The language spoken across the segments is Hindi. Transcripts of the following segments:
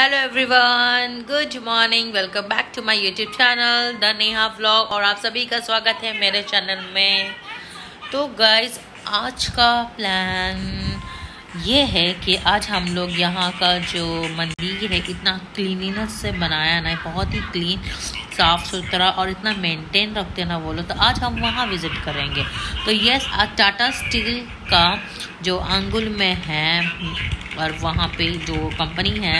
Hello everyone good morning welcome back to my YouTube channel the Neha vlog और आप सभी का स्वागत है मेरे चैनल में। तो गाइस आज का प्लान ये है कि आज हम लोग यहाँ का जो मंदिर है, इतना क्लीनिनेस से बनाया ना बहुत ही क्लीन साफ़ सुथरा और इतना मेंटेन रखते ना वो लोग। तो आज हम वहाँ विज़िट करेंगे। तो यस आज टाटा स्टील का जो अंगुल में है और वहाँ पे जो कंपनी है।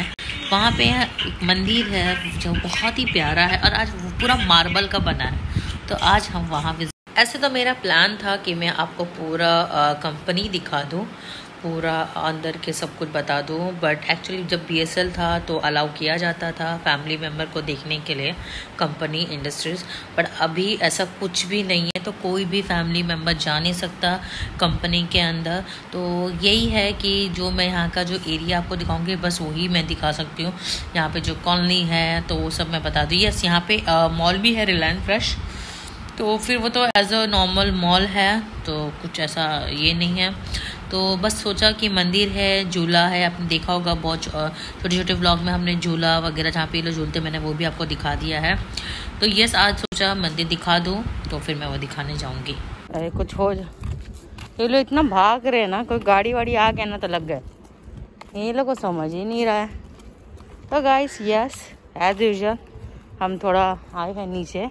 वहाँ पे एक मंदिर है, जो बहुत ही प्यारा है और आज पूरा मार्बल का बना है। तो आज हम वहाँ विज़िट ऐसे तो मेरा प्लान था कि मैं आपको पूरा कंपनी दिखा दूँ पूरा अंदर के सब कुछ बता दूँ बट एक्चुअली जब बीएसएल था तो अलाउ किया जाता था फैमिली मेंबर को देखने के लिए कंपनी इंडस्ट्रीज़ बट अभी ऐसा कुछ भी नहीं है तो कोई भी फैमिली मेंबर जा नहीं सकता कंपनी के अंदर। तो यही है कि जो मैं यहाँ का जो एरिया आपको दिखाऊँगी, बस वही मैं दिखा सकती हूँ। यहाँ पे जो कॉलोनी है तो वो सब मैं बता दूँ। यस यहाँ पे मॉल भी है रिलायंस फ्रेश तो फिर वो तो एज अ नॉर्मल मॉल है तो कुछ ऐसा ये नहीं है। तो बस सोचा कि मंदिर है, झूला है, आपने देखा होगा बहुत छोटे छोटे ब्लॉग में हमने झूला वगैरह जहाँ पे लोग झूलते मैंने वो भी आपको दिखा दिया है। तो यस आज सोचा मंदिर दिखा दूँ तो फिर मैं वो दिखाने जाऊँगी। अरे, कुछ हो जा। ये लोग इतना भाग रहे ना, कोई गाड़ी वाड़ी आ गया ना तो लग गए। ये लोग को समझ ही नहीं रहा है। तो गाइस यस एज यूजल हम थोड़ा आए हैं नीचे।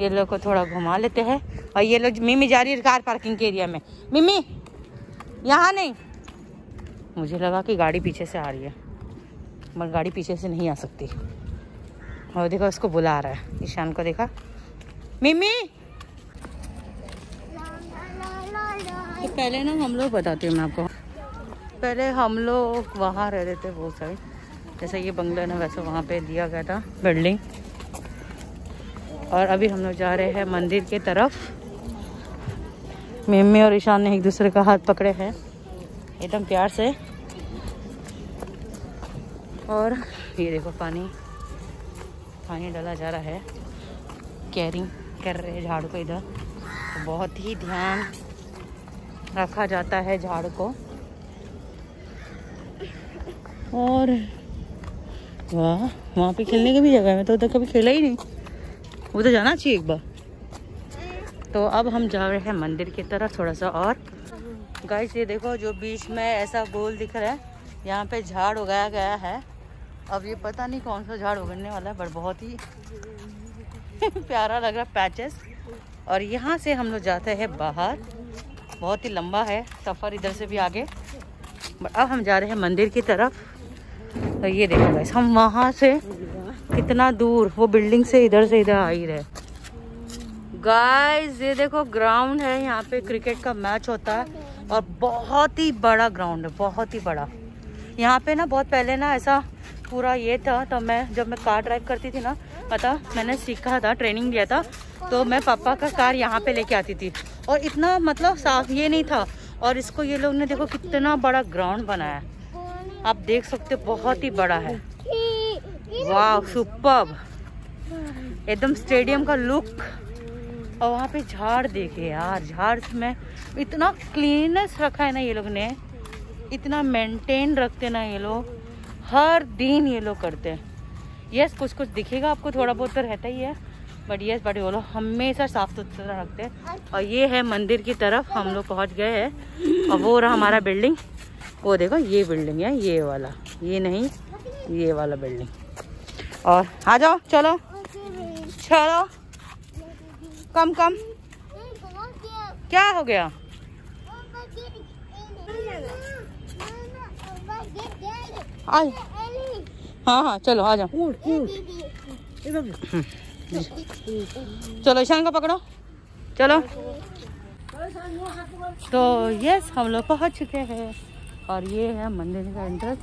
ये लोग को थोड़ा घुमा लेते हैं। और ये लोग, मिमी जा रही है कार पार्किंग के एरिया में। मिमी! यहाँ नहीं। मुझे लगा कि गाड़ी पीछे से आ रही है, मगर गाड़ी पीछे से नहीं आ सकती। और देखो उसको बुला रहा है। ईशान को देखा। मिम्मी! तो पहले ना हम लोग बताती हूँ मैं आपको। पहले हम लोग वहाँ रह रहे थे बहुत साइड। जैसा ये बंगला ना, वैसे वहाँ पे दिया गया था बिल्डिंग। और अभी हम लोग जा रहे हैं मंदिर के तरफ़। मिम्मी और ईशान ने एक दूसरे का हाथ पकड़े हैं। एकदम प्यार से। और ये देखो पानी। पानी डाला जा रहा है। कैरिंग कर रहे हैं झाड़ को इधर। तो बहुत ही ध्यान रखा जाता है झाड़ को। और वाह, वहाँ पे खेलने की भी जगह है। मैं तो उधर कभी खेला ही नहीं। उधर जाना चाहिए एक बार। तो अब हम जा रहे हैं मंदिर की तरफ़ थोड़ा सा और। गाइस ये देखो जो बीच में ऐसा गोल दिख रहा है, यहाँ पे झाड़ उगाया गया है। अब ये पता नहीं कौन सा झाड़ उगने वाला है बट बहुत ही प्यारा लग रहा पैचेस और यहाँ से हम लोग जाते हैं बाहर। बहुत ही लंबा है सफ़र इधर से भी आगे। अब हम जा रहे हैं मंदिर की तरफ़। तो ये देखो गाइस हम वहाँ से कितना दूर, वो बिल्डिंग से इधर से इधर आ ही रहे। गाइस ये देखो ग्राउंड है, यहाँ पे क्रिकेट का मैच होता है और बहुत ही बड़ा ग्राउंड है, बहुत ही बड़ा। यहाँ पे ना बहुत पहले ना ऐसा पूरा ये था तो मैं, जब मैं कार ड्राइव करती थी ना, पता, मैंने सीखा था ट्रेनिंग लिया था तो मैं पापा का कार यहाँ पे लेके आती थी। और इतना मतलब साफ़ ये नहीं था। और इसको ये लोग ने देखो कितना बड़ा ग्राउंड बनाया। आप देख सकते हो, बहुत ही बड़ा है। वाह सुपर एकदम स्टेडियम का लुक और वहाँ पे झाड़ देखे यार झाड़ में इतना क्लीनेस रखा है ना ये लोग ने। इतना मेंटेन रखते ना ये लोग। हर दिन ये लोग करते हैं। यस कुछ कुछ दिखेगा आपको थोड़ा बहुत तो रहता ही है। बट यस बट वो लोग हमेशा साफ़ सुथरा रखते हैं। और ये है मंदिर की तरफ़ हम लोग पहुँच गए हैं। और वो रहा हमारा बिल्डिंग वो देखो ये बिल्डिंग है ये वाला। ये नहीं ये वाला बिल्डिंग और आ जाओ चलो। चलो। कम कम। क्या हो गया? आ हाँ हाँ चलो आ जाओ। चलो ईशान का पकड़ो। चलो। तो यस हम लोग पहुँच चुके हैं। और ये है मंदिर का एंट्रेंस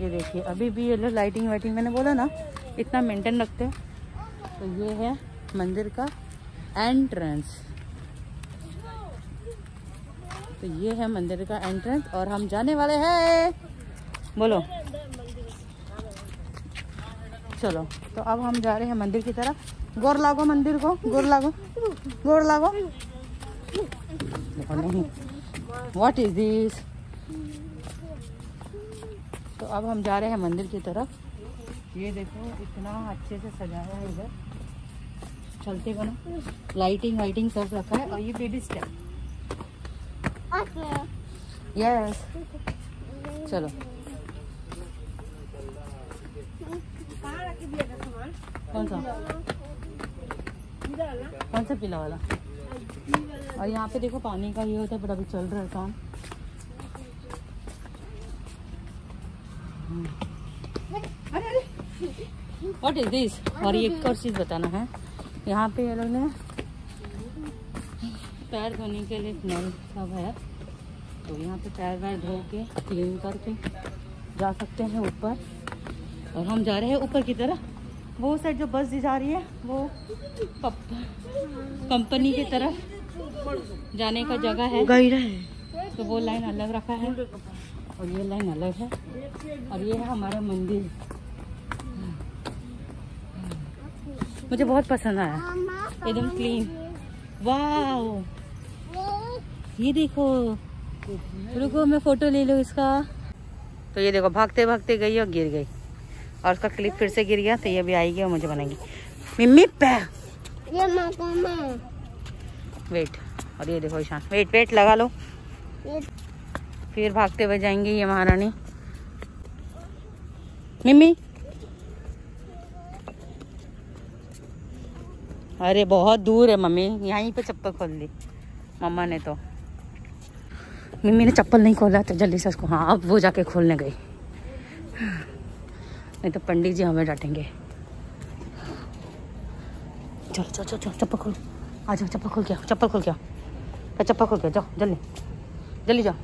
ये देखिए अभी भी ये लोग लाइटिंग वाइटिंग मैंने बोला ना इतना मेंटेन रखते हैं। तो ये है मंदिर का एंट्रेंस तो ये है मंदिर का एंट्रेंस और हम जाने वाले हैं। बोलो। चलो तो अब हम जा रहे हैं मंदिर की तरफ़। गोर लागो मंदिर को, गोर लागो। गोर लागो। व्हाट इज़ दिस तो अब हम जा रहे हैं मंदिर की तरफ़। ये देखो, इतना अच्छे से सजाया है इधर। चलते बनो। लाइटिंग वाइटिंग सब रखा है। और ये बेबी स्टेप यस चलो। कौन सा? कौन सा पीला वाला? और यहाँ पे देखो पानी का ये होता है बट अभी चल रहा है काम। व्हाट इज़ दिस और एक और चीज़ बताना है। यहाँ पे ये लोग ने पैर धोने के लिए नल सब है तो यहाँ पे पैर वैर धो के क्लीन करके जा सकते हैं ऊपर। और हम जा रहे हैं ऊपर की तरफ़। वो साइड जो बस दी जा रही है वो कंपनी की तरफ़ जाने का जगह है। तो वो लाइन अलग रखा है। और ये लाइन अलग है। और ये है हमारा मंदिर। मुझे बहुत पसंद आया। एकदम क्लीन वाह ये देखो। रुको मैं फ़ोटो ले लूँ इसका। तो ये देखो भागते भागते गई और गिर गई। और उसका क्लिप फिर से गिर गया तो ये भी आएगी और मुझे बनाएगी मिम्मी पैर वेट और ये देखो ईशान। वेट वेट लगा लो। फिर भागते हुए जाएँगे ये महारानी। मिम्मी अरे, बहुत दूर है मम्मी। यहीं पे चप्पल खोल ली। मम्मा ने तो। मम्मी ने चप्पल नहीं खोला तो जल्दी से उसको हाँ अब वो जाके खोलने गई। नहीं तो पंडित जी हमें डांटेंगे। चलो चलो चलो चलो, चप्पल खोल। आ जाओ, चप्पल खोल के चप्पल खोल के चप्पल खोल के जाओ, जल्दी। जल्दी जाओ।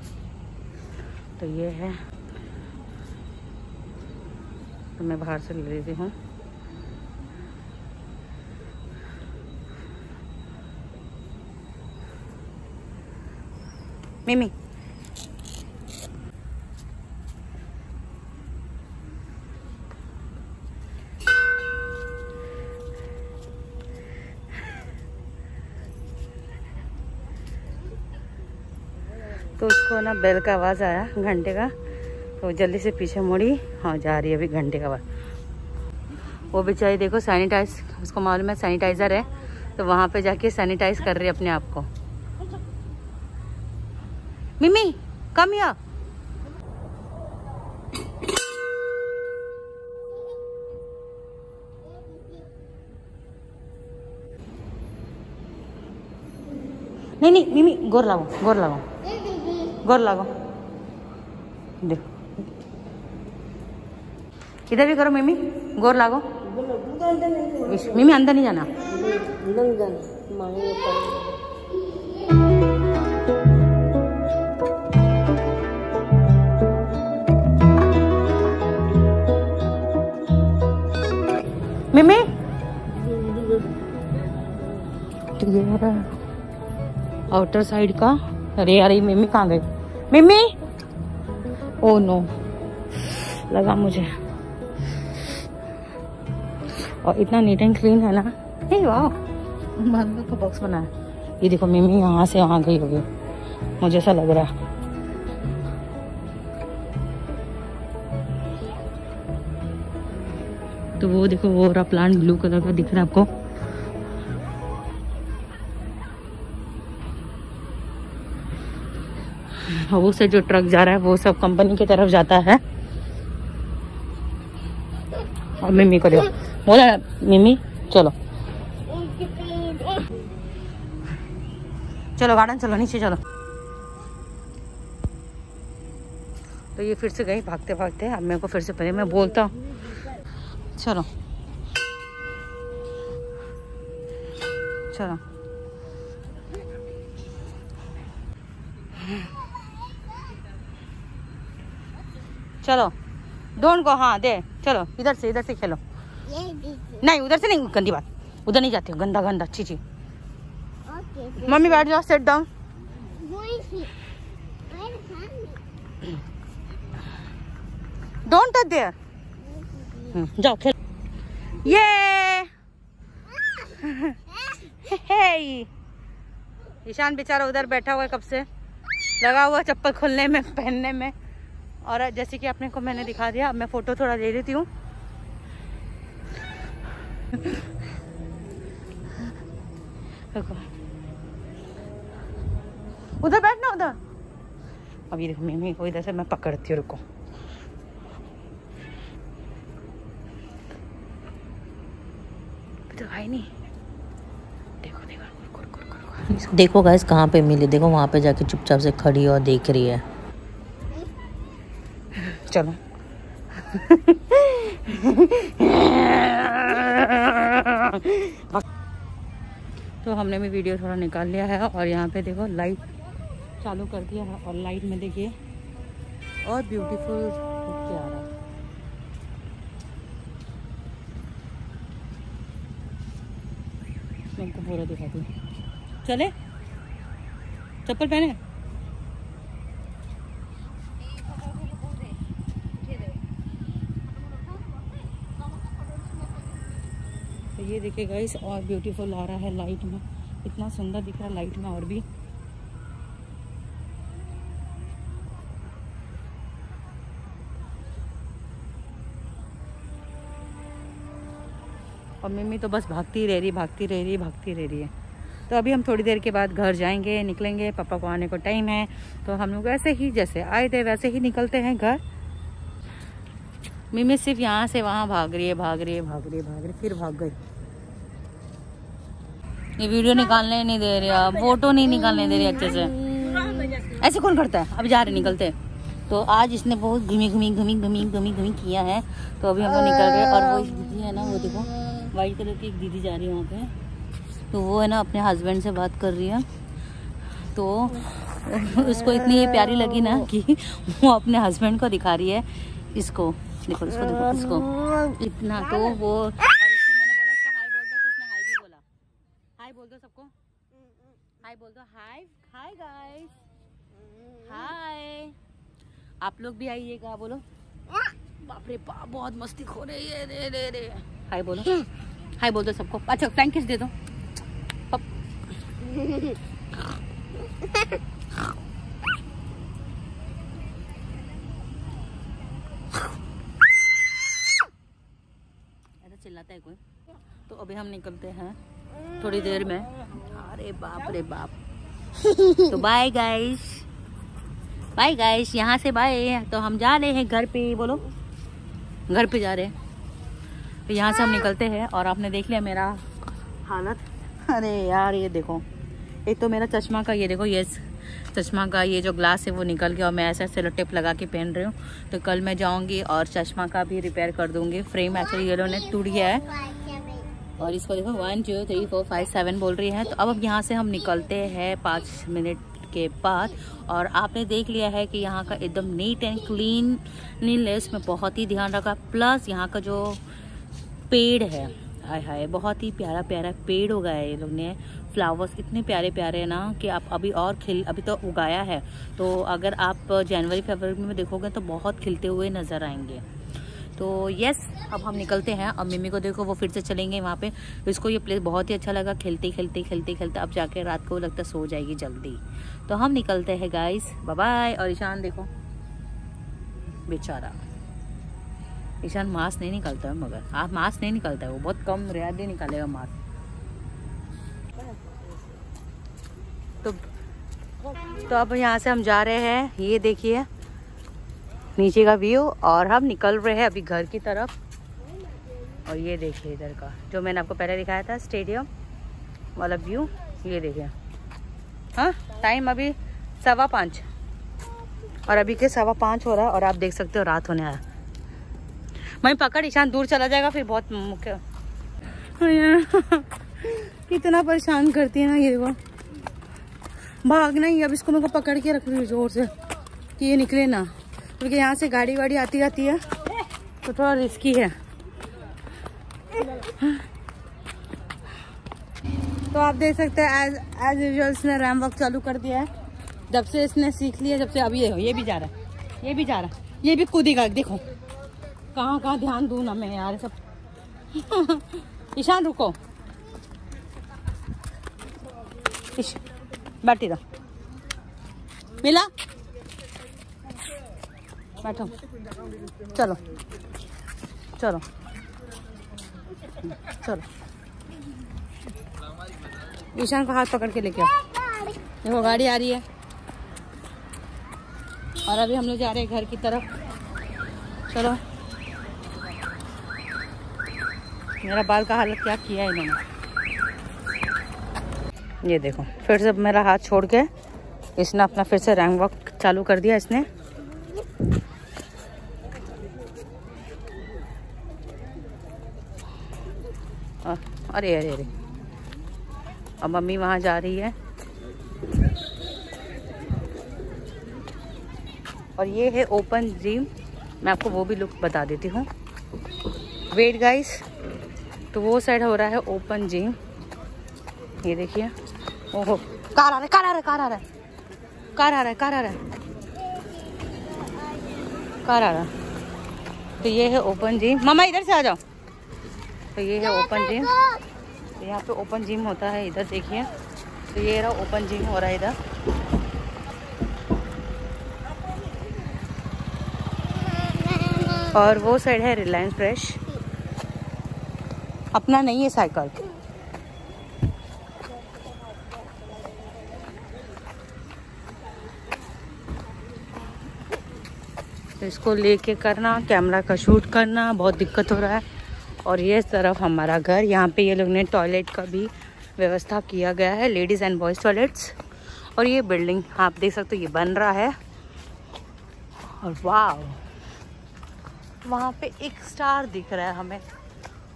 तो ये है। तो मैं बाहर से ले लेती हूँ। मिमी तो उसको ना बेल का आवाज़ आया घंटे का। तो जल्दी से पीछे मुड़ी। हाँ जा रही है अभी घंटे का बाद वो बेचारी देखो सैनिटाइज उसको मालूम है सैनिटाइज़र है। तो वहाँ पे जाके सैनिटाइज कर रही है अपने आप को। कम या। नहीं नहीं मिमी गोर लागो गोर लागो। गोर लागो। देखो। इधर भी करो मिमी गोर लागो। इस- मिमी अंदर नहीं जाना। मिमी तो ये आउटर साइड का। अरे अरे मिमी कहाँ गई मिमी ओ नो लगा मुझे। और इतना नीट एंड क्लीन है ना। हे वाह बंदर का बॉक्स बना है ये देखो मिमी यहाँ से वहाँ गई होगी। मुझे ऐसा लग रहा है। तो वो देखो, वो रहा प्लांट ब्लू कलर का दिख रहा है आपको। वो से जो ट्रक जा रहा है, वो सब कंपनी की तरफ़ जाता है। और मिमी को देखो। बोला मिमी चलो। चलो गार्डन चलो, नीचे चलो। तो ये फिर से गई भागते भागते अब मेरे को फिर से पहले मैं बोलता हूँ। चलो। चलो। चलो। डोंट गो हाँ दे। चलो, इधर से इधर से खेलो। नहीं, उधर से नहीं, गंदी बात। उधर नहीं जाती हो, गंदा गंदा चीची मम्मी, बैठ जाओ sit down don't touch there जाओ खेल। ये। हे ईशान बेचारा उधर बैठा हुआ है कब से? लगा हुआ चप्पल खोलने में, पहनने में। और जैसे कि आपने को मैंने दिखा दिया, अब मैं फ़ोटो थोड़ा ले लेती हूँ। उधर बैठना, उधर। अभी देखो मिमी को इधर से मैं पकड़ती हूँ, रुको। तो नहीं। देखो गाइस कहाँ पे मिली? देखो वहाँ पे जाके चुपचाप से खड़ी और देख रही है। चलो। तो हमने भी वीडियो थोड़ा निकाल लिया है और यहाँ पे देखो लाइट चालू कर दिया है और लाइट में देखिए और ब्यूटीफुल पूरा दिखाती चले? चप्पल पहने? तो ये देखिए गाइस और ब्यूटीफुल आ रहा है लाइट में। इतना सुंदर दिख रहा है लाइट में और भी। और मम्मी तो बस भागती रह रही, भागती रह रही, भागती रह रही है। तो अभी हम थोड़ी देर के बाद घर जाएँगे, निकलेंगे, पापा को आने को टाइम है। तो हम लोग ऐसे ही जैसे आए थे, वैसे ही निकलते हैं घर। मिमी सिर्फ़ यहाँ से वहाँ भाग रही है, भाग रही है, भाग रही है, भाग रही फिर भाग गई। ये वीडियो निकालने नहीं दे रही फ़ोटो नहीं निकालने दे रही अच्छे से। ऐसे कौन करता है? अब जा रहे निकलते। तो आज इसने बहुत घूमी घूमी घूमी घूमी घूमी घूमी किया है। तो अभी हम लोग निकल हैं, और वो है ना, वो देखो। वाइट कलर की एक दीदी जा रही है वहाँ पे। तो वो है ना अपने हस्बैंड से बात कर रही है। तो उसको इतनी ये प्यारी लगी ना कि वो अपने हस्बैंड को दिखा रही है। इसको, देखो इसको देखो, इसको। इतना तो वो तो आप लोग भी आइएगा, बोलो। बाप रे बाप, बहुत मस्ती खो रही है। रे रे रे। हाय बोलो। हाय बोल दो सबको। अच्छा फ्रैंक किस दे दो। ऐसा चिल्लाता है कोई? तो अभी हम निकलते हैं थोड़ी देर में। अरे बाप रे बाप। तो बाय गाइस बाय गाइस यहाँ से बाय तो हम जा रहे हैं घर पे, बोलो। घर पे जा रहे हैं। तो यहाँ से हम निकलते हैं और आपने देख लिया मेरा हालत। अरे यार, ये देखो। एक तो मेरा चश्मा का, ये देखो, ये चश्मा का, ये जो ग्लास है वो निकल गया और मैं ऐसे सेलो टेप लगा के पहन रही हूँ। तो कल मैं जाऊँगी और चश्मा का भी रिपेयर कर दूँगी। फ्रेम एक्चुअली ये ने टूट गया है। और इसको देखो one two three four five seven बोल रही है। तो अब अब यहाँ से हम निकलते हैं पाँच मिनट के बाद। और आपने देख लिया है कि यहाँ का एकदम नीट एंड क्लीन नीलेस में बहुत ही ध्यान रखा। प्लस यहाँ का जो पेड़ है। हाय हाय, बहुत ही प्यारा प्यारा पेड़ उगाया ये लोग ने। फ्लावर्स इतने प्यारे प्यारे हैं ना कि आप अभी और खिल, अभी तो उगाया है। तो अगर आप जनवरी, फरवरी में देखोगे तो बहुत खिलते हुए नज़र आएँगे। तो यस अब हम निकलते हैं। अब मिमी को देखो, वो फिर से चलेंगे वहाँ पे। इसको ये प्लेस बहुत ही अच्छा लगा। खेलते खेलते खेलते खेलते। अब जाके रात को लगता सो जाएगी जल्दी। तो हम निकलते हैं गाइस बाय और ईशान देखो। बेचारा। ईशान मास्क नहीं निकलता है मगर। आप मास्क नहीं निकलता है वो, बहुत कम रेयरली निकालेगा मास्क। तो तो अब यहाँ से हम जा रहे हैं, ये देखिए, नीचे का व्यू, और हम निकल रहे हैं अभी घर की तरफ़। और ये देखिए इधर का, जो मैंने आपको पहले दिखाया था, स्टेडियम वाला व्यू, ये देखिए। हाँ टाइम अभी सवा पाँच। और अभी के सवा पाँच हो रहा है, और आप देख सकते हो रात होने आया मैं पकड़, ईशान दूर चला जाएगा, फिर बहुत मुख्य। कितना परेशान करती है ना ये देखो भागना ही अब इसको मेरे को पकड़ के रख रही हूँ ज़ोर से, कि ये निकले ना। क्योंकि यहाँ से गाड़ी वाड़ी आती जाती है तो थोड़ा रिस्की है। तो आप देख सकते हैं एज एज यूजल इसने रैम वर्क चालू कर दिया है। जब से इसने सीख लिया, जब से अभी देखो ये भी जा रहा है, ये भी जा रहा है। ये भी कूदेगा, देखो। कहाँ कहाँ ध्यान दूँ ना मैं यार, सब। ईशान, रुको। बैठी रहो। मिला? बैठो। चलो। चलो। चलो। ईशान को हाथ पकड़ के लेके आओ। देखो, गाड़ी आ रही है। और अभी हम लोग जा रहे हैं घर की तरफ़। चलो। मेरा बाल का हालत क्या किया इन्होंने? ये देखो, फिर से मेरा हाथ छोड़ के इसने अपना फिर से रैंक वॉक चालू कर दिया इसने। अरे अरे अरे। अब मम्मी वहाँ जा रही है। और ये है ओपन जिम। मैं आपको वो भी लुक बता देती हूँ। वेट गाइस तो वो साइड हो रहा है ओपन जिम ये देखिए. ओहो. कार आ रहा है, कार आ रहा है, कार आ रहा है. कार आ रहा है, कार आ रहा है. कार आ रहा है. तो ये है ओपन जिम मामा, इधर से आ जाओ. तो ये है ओपन जिम तो यहाँ पे ओपन जिम होता है, इधर देखिए. तो ये रहा ओपन जिम हो रहा है इधर. और वो साइड है रिलायंस फ्रेश अपना नहीं है साइकिल। तो इसको लेके करना, कैमरा का शूट करना, बहुत दिक्कत हो रहा है। और ये तरफ़ हमारा घर, यहाँ पे ये लोग ने टॉयलेट का भी व्यवस्था किया गया है लेडीज़ एंड बॉयज़ टॉयलेट्स और ये बिल्डिंग आप देख सकते हो, ये बन रहा है। और वाह वहाँ पे एक स्टार दिख रहा है हमें।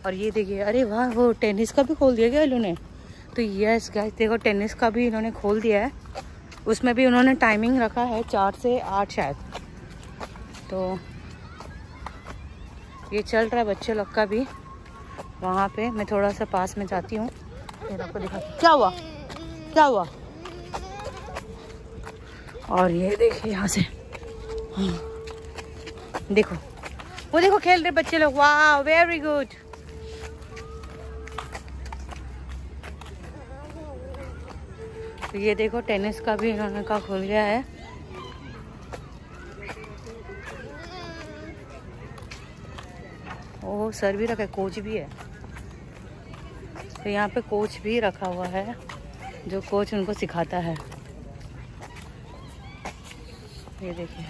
और ये देखिए, अरे वाह, वो टेनिस का भी खोल दिया गया इन्होंने? तो यस गाइस देखो, टेनिस का भी इन्होंने खोल दिया है। उसमें भी उन्होंने टाइमिंग रखा है चार से आठ शायद। तो ये चल रहा है बच्चे लोग का भी। वहाँ पे मैं थोड़ा सा पास में जाती हूँ। क्या हुआ? क्या हुआ? और ये देखिए यहाँ से। देखो, वो देखो खेल रहे बच्चे लोग। वाह वेरी गुड तो ये देखो, टेनिस का भी इन्होंने का खुल गया है। ओ सर भी रखा है, कोच भी है। तो यहाँ पे कोच भी रखा हुआ है, जो कोच उनको सिखाता है। ये देखिए।